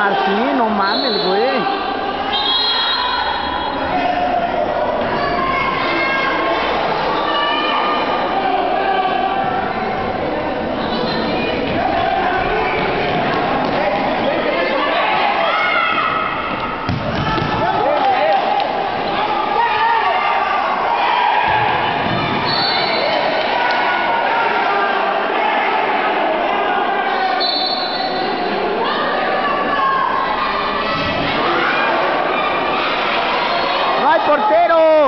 Martín, no mames. portero.